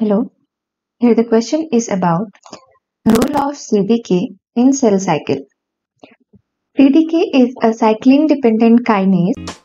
Hello, here the question is about role of CDK in cell cycle. CDK is a cyclin dependent kinase